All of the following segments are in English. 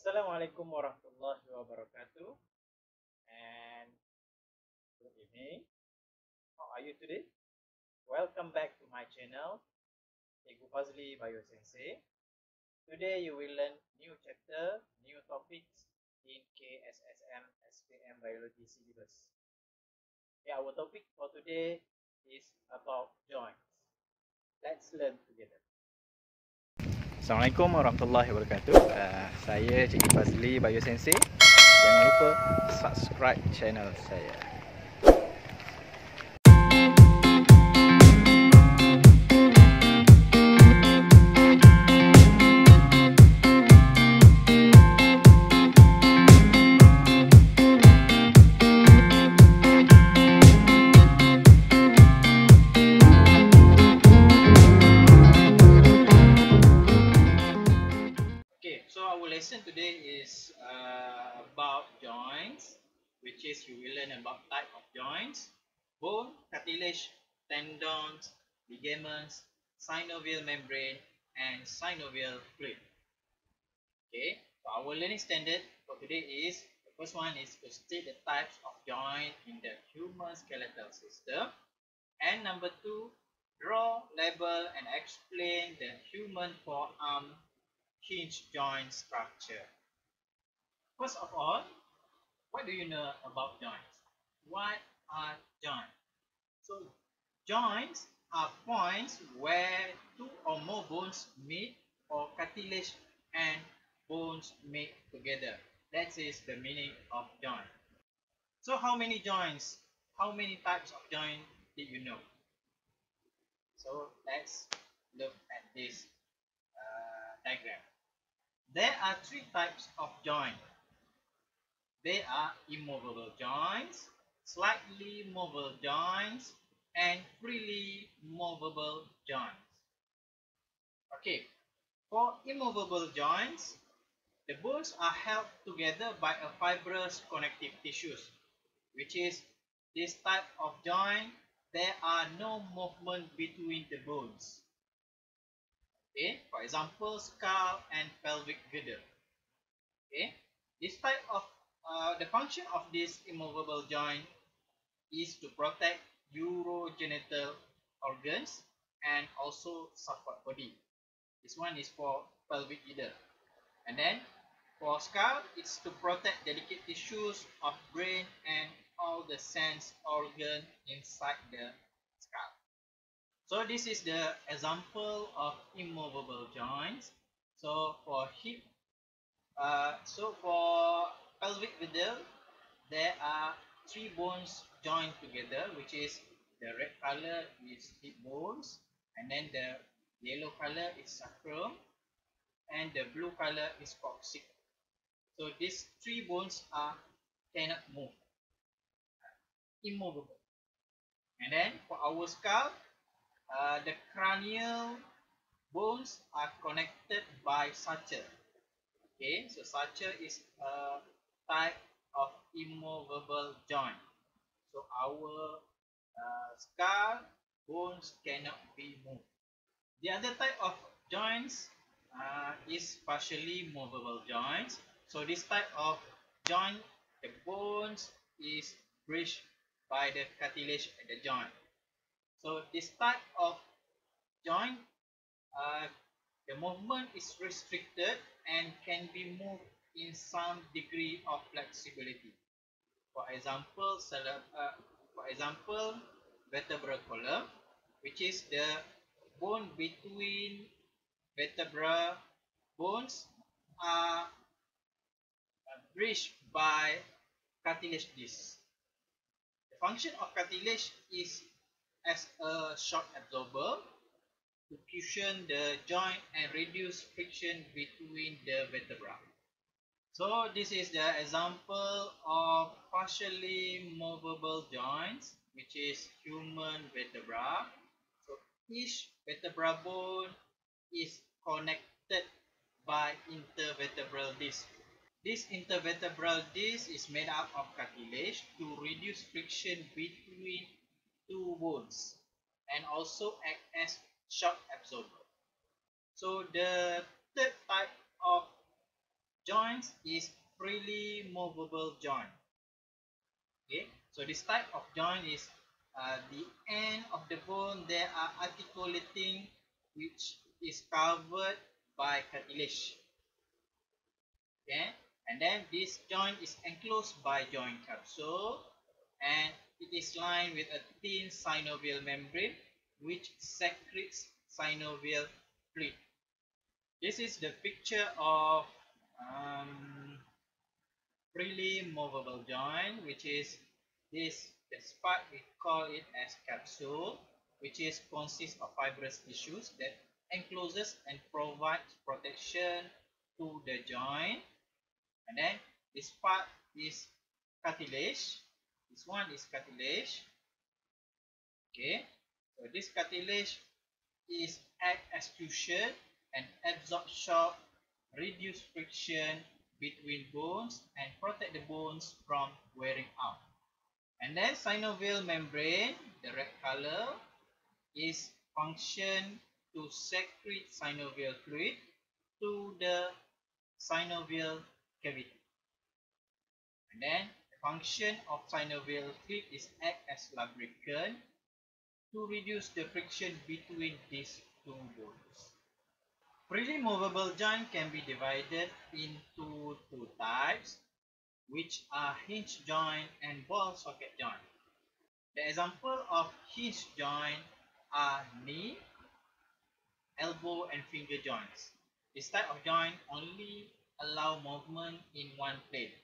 Assalamualaikum warahmatullahi wabarakatuh and good evening. How are you today? Welcome back to my channel, Cikgu Fazli Bio Sensei. Today you will learn new chapter, new topics in KSSM SPM Biology syllabus. Okay, our topic for today is about joints. Let's learn together. Assalamualaikum warahmatullahi wabarakatuh. Uh, saya Cikgu Fazli Bayu Sensei. Jangan lupa subscribe channel saya. Synovial membrane, and synovial fluid. Okay, so our learning standard for today is the first one is to state the types of joint in the human skeletal system, and number two, draw, label, and explain the human forearm hinge joint structure. First of all, what do you know about joints? What are joints? So, joints are points where two or more bones meet or cartilage and bones meet together. That is the meaning of joint. So, how many joints? How many types of joint did you know? So, let's look at this uh, diagram. There are three types of joint. They are immovable joints, slightly movable joints, and freely movable joints. Okay, for immovable joints, the bones are held together by a fibrous connective tissues, which is this type of joint, there are no movement between the bones. Okay, for example, skull and pelvic girdle. Okay, this type of uh, the function of this immovable joint is to protect urogenital organs and also support body. This one is for pelvic girdle, and then for skull, it's to protect delicate tissues of brain and all the sense organ inside the skull. So this is the example of immovable joints. So for hip, uh, so for pelvic girdle, there are three bones joined together, which is the red color is hip bones, and then the yellow color is sacrum, and the blue color is coccyx. So these three bones are cannot move, immovable. And then for our skull, uh, the cranial bones are connected by suture. Okay, so suture is a type of immovable joint. So our uh, skull bones cannot be moved. The other type of joints uh, is partially movable joints. So this type of joint, the bones is bridged by the cartilage at the joint. So this type of joint, uh, the movement is restricted and can be moved in some degree of flexibility. For example, uh, for example, vertebral column, which is the bone between vertebra bones are bridged by cartilage disc. The function of cartilage is as a shock absorber to cushion the joint and reduce friction between the vertebra. So this is the example of partially movable joints which is human vertebra. So each vertebra bone is connected by intervertebral disc. This intervertebral disc is made up of cartilage to reduce friction between two bones and also act as shock absorber. So the third type of joints is freely movable joint. Okay, so this type of joint is uh, the end of the bone there are articulating which is covered by cartilage. Okay, and then this joint is enclosed by joint capsule and it is lined with a thin synovial membrane which secretes synovial fluid. This is the picture of um, freely movable joint which is this this part we call it as capsule which is consists of fibrous tissues that encloses and provides protection to the joint. And then this part is cartilage. This one is cartilage. Okay. So this cartilage is act as cushion and absorb shock reduce friction between bones and protect the bones from wearing out and then synovial membrane the red color is function to secrete synovial fluid to the synovial cavity. And then the function of synovial fluid is act as lubricant to reduce the friction between these two bones. Freely movable joint can be divided into two types which are hinge joint and ball socket joint. The example of hinge joint are knee, elbow and finger joints. This type of joint only allow movement in one plane.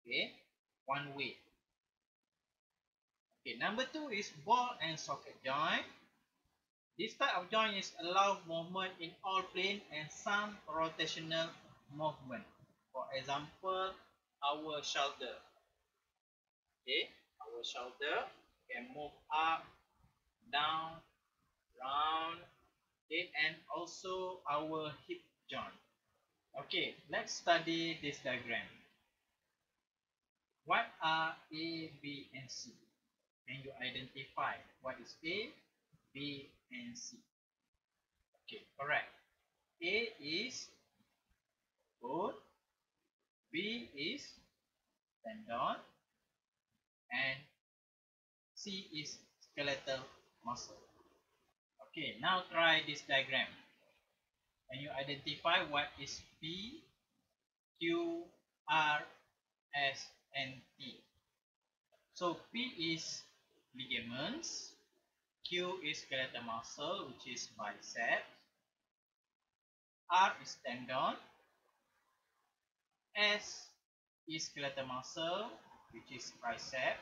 Okay, one way. Okay, number two is ball and socket joint. This type of joint is allow movement in all plane and some rotational movement. For example, our shoulder. Okay, our shoulder can move up, down, round, okay, and also our hip joint. Okay, let's study this diagram. What are A, B, and C? Can you identify what is A, B, and C? Okay, correct. A is bone, B is tendon, and C is skeletal muscle. Okay, now try this diagram. And you identify what is P, Q, R, S, and T? So P is ligaments, Q is skeletal muscle, which is bicep, R is tendon, S is skeletal muscle, which is tricep,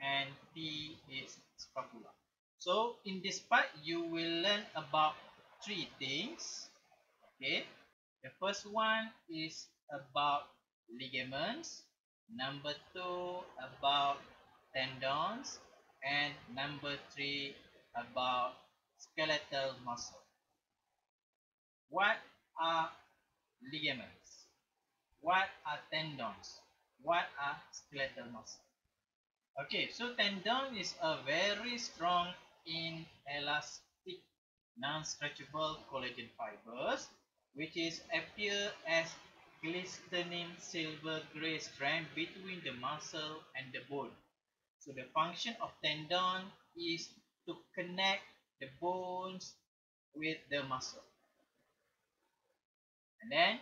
and T is scapula. So in this part, you will learn about three things. Okay? The first one is about ligaments. Number two about tendons and number three about skeletal muscle. What are ligaments? What are tendons? What are skeletal muscle? Okay so tendon is a very strong inelastic non-stretchable collagen fibers which is appear as glistening silver gray strand between the muscle and the bone. So the function of tendon is to connect the bones with the muscle. And then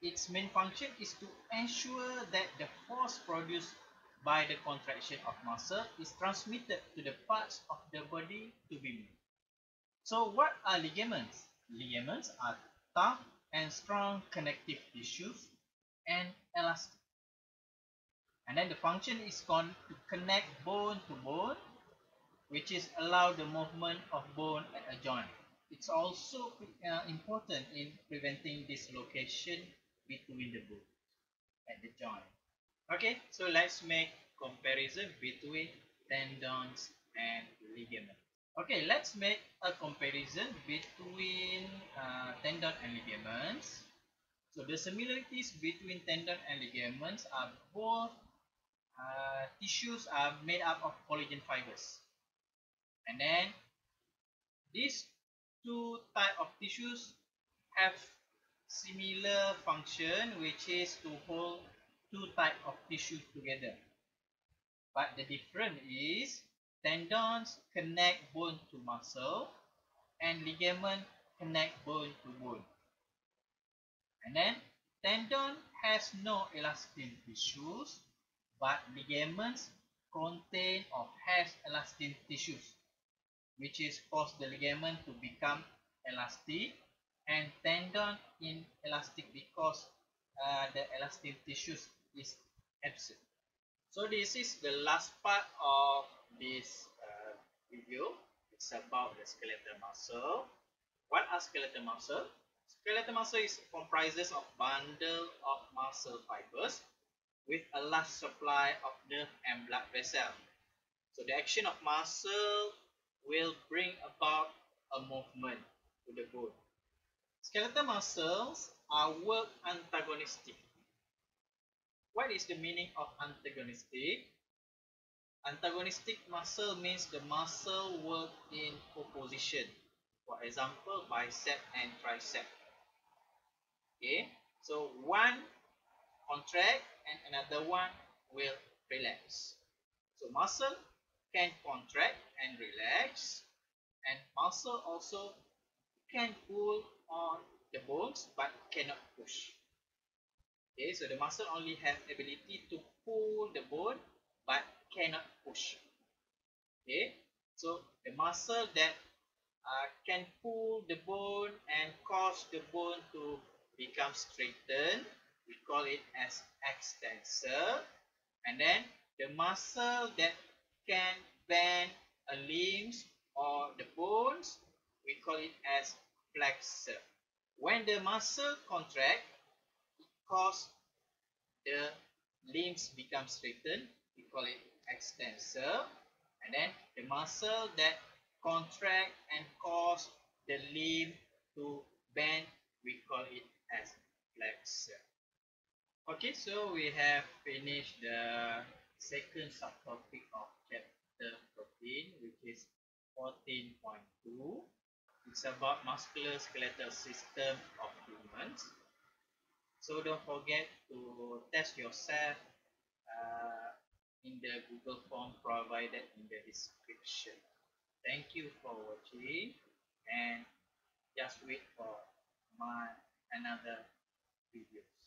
its main function is to ensure that the force produced by the contraction of muscle is transmitted to the parts of the body to be moved. So what are ligaments? Ligaments are tough and strong connective tissues and elastic. And then the function is called to connect bone to bone, which is allow the movement of bone at a joint. It's also uh, important in preventing dislocation between the bone at the joint. Okay, so let's make comparison between tendons and ligaments. Okay, let's make a comparison between uh, tendon and ligaments. So the similarities between tendon and ligaments are both uh, tissues are made up of collagen fibers. And then these two type of tissues have similar function which is to hold two type of tissues together. But the difference is tendons connect bone to muscle and ligament connect bone to bone. And then tendon has no elastin tissues but ligaments contain or has elastin tissues which is cause the ligament to become elastic and tendon in elastic because uh, the elastin tissues is absent. So this is the last part of this uh, video. It's about the skeletal muscle. What are skeletal muscle? Skeletal muscle is comprises of bundle of muscle fibers with a large supply of nerve and blood vessel. So the action of muscle will bring about a movement to the bone. Skeletal muscles are work antagonistic. What is the meaning of antagonistic? Antagonistic muscle means the muscle work in opposition. For example, bicep and tricep. Okay, so one contract and another one will relax. So muscle can contract and relax and muscle also can pull on the bones but cannot push. Okay, so the muscle only have ability to pull the bone but cannot push. Okay, so the muscle that uh, can pull the bone and cause the bone to become straightened, we call it as extensor. And then the muscle that can bend a limbs or the bones, we call it as flexor. When the muscle contract, it cause the limbs become straightened, we call it extensor. And then the muscle that contract and cause the limb to bend, we call it as flexor. Okay, so we have finished the second subtopic of chapter 14, which is 14.2. It's about musculoskeletal system of humans. So don't forget to test yourself uh, in the Google form provided in the description. Thank you for watching and just wait for my another videos.